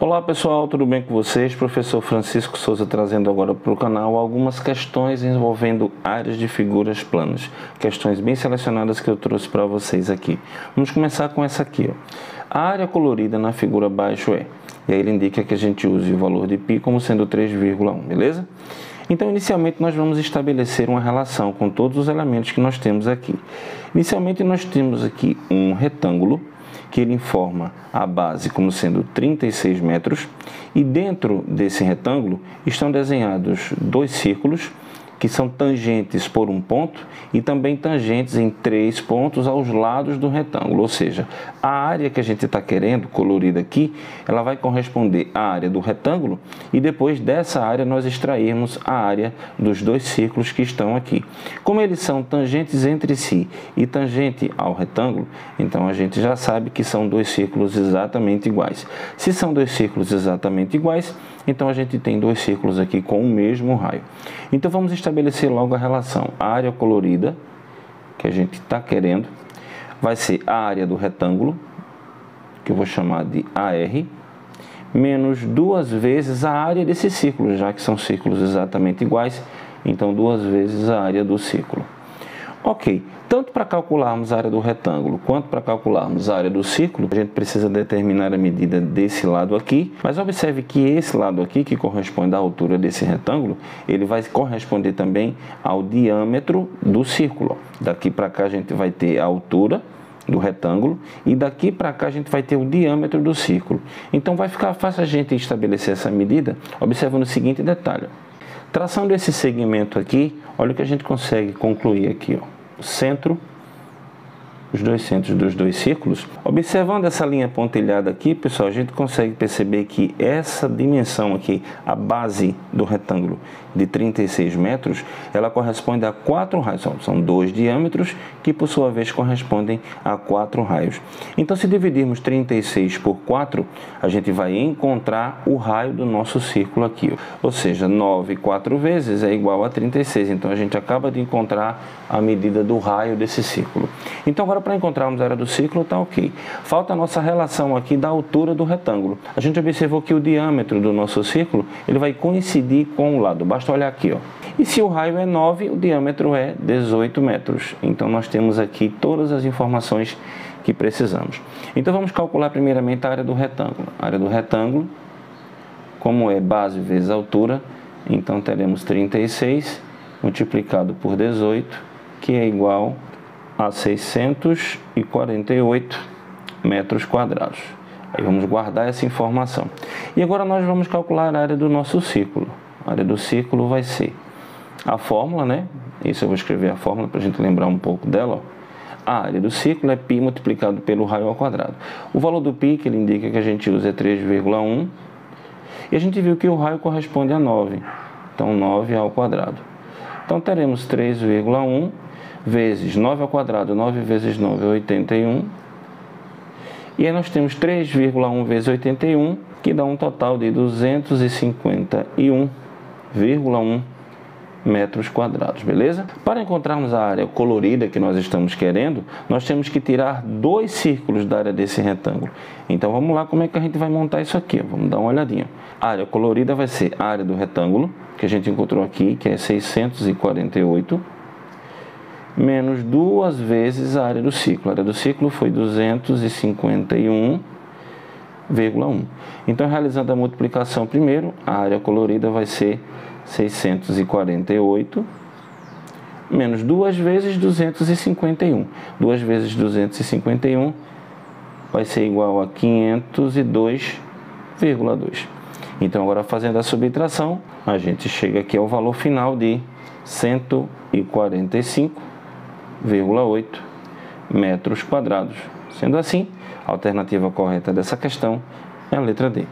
Olá pessoal, tudo bem com vocês? Professor Francisco Souza trazendo agora para o canal algumas questões envolvendo áreas de figuras planas. Questões bem selecionadas que eu trouxe para vocês aqui. Vamos começar com essa aqui. Ó. A área colorida na figura abaixo é, e aí ele indica que a gente use o valor de π como sendo 3,1, beleza? Então, inicialmente, nós vamos estabelecer uma relação com todos os elementos que nós temos aqui. Inicialmente, nós temos aqui um retângulo que ele informa a base como sendo 36 metros e dentro desse retângulo estão desenhados dois círculos que são tangentes por um ponto e também tangentes em três pontos aos lados do retângulo, ou seja, a área que a gente está querendo, colorida aqui, ela vai corresponder à área do retângulo e depois dessa área nós extrairmos a área dos dois círculos que estão aqui. Como eles são tangentes entre si e tangente ao retângulo, então a gente já sabe que são dois círculos exatamente iguais. Se são dois círculos exatamente iguais, então a gente tem dois círculos aqui com o mesmo raio. Então vamos estabelecer logo a relação. A área colorida, que a gente está querendo, vai ser a área do retângulo, que eu vou chamar de AR, menos duas vezes a área desse círculo, já que são círculos exatamente iguais, então duas vezes a área do círculo. Ok, tanto para calcularmos a área do retângulo quanto para calcularmos a área do círculo, a gente precisa determinar a medida desse lado aqui, mas observe que esse lado aqui, que corresponde à altura desse retângulo, ele vai corresponder também ao diâmetro do círculo. Daqui para cá a gente vai ter a altura do retângulo e daqui para cá a gente vai ter o diâmetro do círculo. Então vai ficar fácil a gente estabelecer essa medida observando o seguinte detalhe. Traçando esse segmento aqui, olha o que a gente consegue concluir aqui. Ó centro, os dois centros dos dois círculos. Observando essa linha pontilhada aqui, pessoal, a gente consegue perceber que essa dimensão aqui, a base do retângulo de 36 metros, ela corresponde a quatro raios. São dois diâmetros que, por sua vez, correspondem a quatro raios. Então, se dividirmos 36 por 4, a gente vai encontrar o raio do nosso círculo aqui. Ou seja, 9 quatro vezes é igual a 36. Então, a gente acaba de encontrar a medida do raio desse círculo. Então, agora para encontrarmos a área do círculo, está ok. Falta a nossa relação aqui da altura do retângulo. A gente observou que o diâmetro do nosso círculo ele vai coincidir com o lado. Basta olhar aqui. Ó. E se o raio é 9, o diâmetro é 18 metros. Então nós temos aqui todas as informações que precisamos. Então vamos calcular primeiramente a área do retângulo. A área do retângulo, como é base vezes altura, então teremos 36 multiplicado por 18, que é igual a 648 metros quadrados. Aí vamos guardar essa informação. E agora nós vamos calcular a área do nosso círculo. A área do círculo vai ser a fórmula, né? Isso eu vou escrever a fórmula para a gente lembrar um pouco dela. Ó. A área do círculo é π multiplicado pelo raio ao quadrado. O valor do π que ele indica que a gente usa é 3,1. E a gente viu que o raio corresponde a 9. Então, 9 ao quadrado. Então, teremos 3,1 vezes 9 ao quadrado. 9 vezes 9 é 81. E aí nós temos 3,1 vezes 81, que dá um total de 251,1 metros quadrados, beleza? Para encontrarmos a área colorida que nós estamos querendo, nós temos que tirar dois círculos da área desse retângulo. Então vamos lá como é que a gente vai montar isso aqui, vamos dar uma olhadinha. A área colorida vai ser a área do retângulo, que a gente encontrou aqui, que é 648, menos duas vezes a área do ciclo. A área do ciclo foi 251,1. Então, realizando a multiplicação primeiro, a área colorida vai ser 648 menos 2 vezes 251. 2 vezes 251 vai ser igual a 502,2. Então, agora fazendo a subtração, a gente chega aqui ao valor final de 145,8 metros quadrados. Sendo assim, a alternativa correta dessa questão é a letra D.